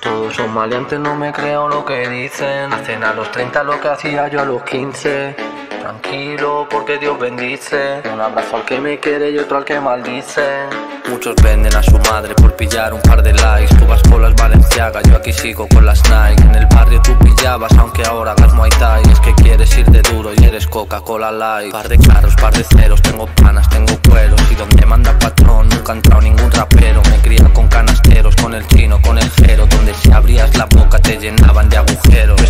Todos son maleantes, no me creo lo que dicen. Hacen a los 30 lo que hacía yo a los 15. Tranquilo, porque Dios bendice. Un abrazo al que me quiere y otro al que maldice. Muchos venden a su madre por pillar un par de likes. Tú vas con las Valenciagas, yo aquí sigo con las Nike. En el barrio tú pillabas, aunque ahora hagas Muay Thai. Es que quieres ir de duro y eres Coca-Cola Light. Par de claros, par de ceros, tengo panas, tengo cueros. Y donde manda patrón, nunca ha entrado ningún rapero. Me cría con canasteros, con el chino, con el jero. Donde si abrías la boca te llenaban de agujeros.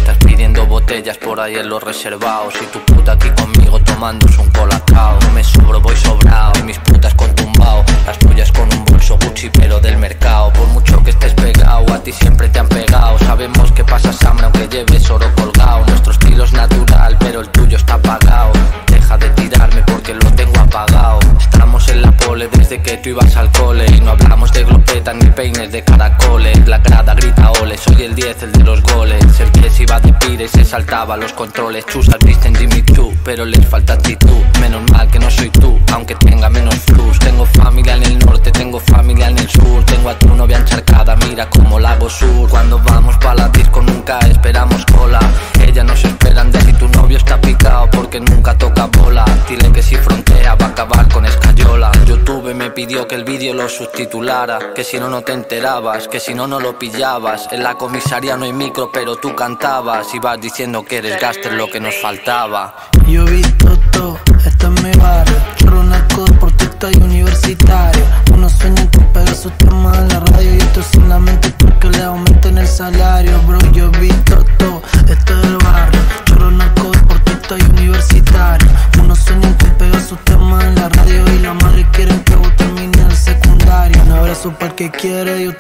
Botellas por ahí en los reservados. Y tu puta aquí conmigo tomando un colacao. No me sobro, voy sobrado. Y mis putas con tumbao. Las tuyas con un bolso Gucci, pero del mercado. Por mucho que estés pegado, a ti siempre te han pegado. Sabemos que pasas hambre aunque lleves oro colgado. Pole desde que tú ibas al cole. Y no hablamos de glopetas ni peines de caracoles. La grada grita ole, soy el 10, el de los goles. El que se iba de pire se saltaba los controles. Chusas visten Jimmy Choo, pero les falta actitud. Menos mal que no soy tú, aunque tenga menos flus. Tengo familia en el norte, tengo familia en el sur. Tengo a tu novia encharcada, mira como lago sur. Cuando vamos pa' la disco nunca esperamos cola. Ella nos esperan de si tu novio está picado porque nunca toca bola. Dile que si frontea va a acabar con escayola. YouTube me pidió que el vídeo lo subtitulara. Que si no, no te enterabas. Que si no, no lo pillabas. En la comisaría no hay micro, pero tú cantabas. Y vas diciendo que eres gaster lo que nos faltaba. Yo he visto todo, esto es mi barrio. Chorro narco, deportista y universitario.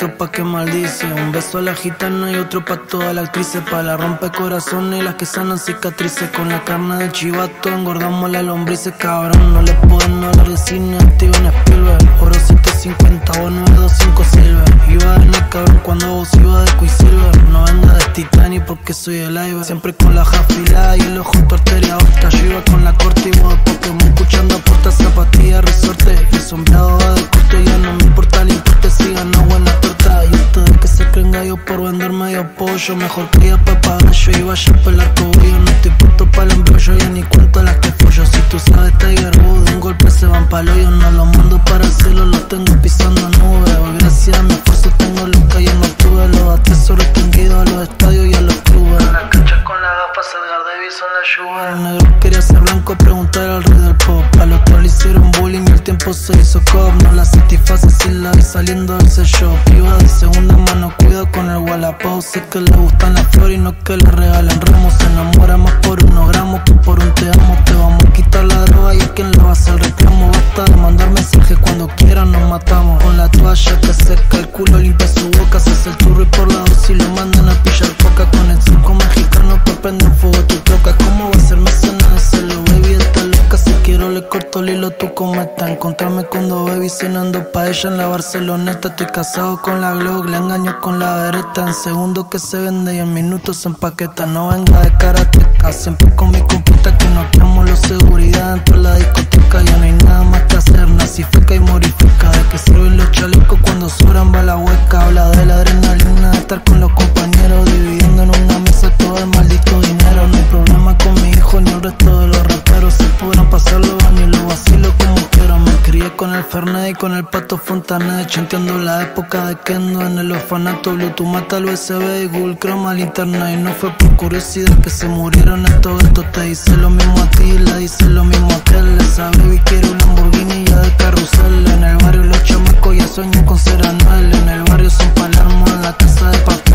Un beso a la gitana y otro pa' todas las actrices. Pa' la rompe corazones y las que sanan cicatrices. Con la carne del chivato engordamos las lombrices, cabrón. No le pueden hablar de cine, Steven Spielberg. Oro 750 o 925 silver. Iba en el cabrón cuando vos ibas de Quicksilver. No venga de Titanic porque soy el Iber. Siempre con la jafilada y el ojo tu arteria aorta. Yo iba con la corte y vos Pokémon escuchando puertas, zapatillas, resorte. Y sombreado de corte, ya no me importa el importe si gana por vender medio pollo. Mejor ya papagayo y vaya a pelar cobillo. No estoy puesto para el embrollo, ya ni cuento las que follo. Si tú sabes Tiger Wood, de un golpe se van pa'l hoyo. No lo mando para el cielo, lo tengo pisando nubes. Hoy gracias a mi esfuerzo tengo los que ya no tuve. Los accesos restringidos a los estadios y a los clubes. Las canchas con las gafas, Edgar Davis son la lluvia. El negro quería ser blanco, preguntar al rey del pop. A los tiempo se hizo cop. No la satisface si la vi saliendo del shop. Iba de segunda mano, cuido con el Wallapop. Sé que le gustan las flores y no que le regalen ramos. Se enamora más por unos gramos tú cómo estás. Encontrarme cuando baby cenando pa' ella en la Barceloneta. Estoy casado con la Glock, le engaño con la vereta. En segundos que se vende y en minutos se empaqueta. No venga de karateca, siempre con mi compita que no quedamos los seguridad dentro de la discoteca. Ya no hay nada más que hacer, nacifica y morifica. ¿De que sirven los chalecos Fernet con el pato Fontanet Chanteando la época de Kendo en el orfanato. Bluetooth mata el USB y Google Chrome al internet. Y no fue por curiosidad que se murieron estos estos Te hice lo mismo a ti, le hice lo mismo a aquel. Esa baby quiere un Lamborghini ya de carrusel. En el barrio los chamacos ya sueño con ser Anuel. En el barrio son Palermo, en la casa de papel.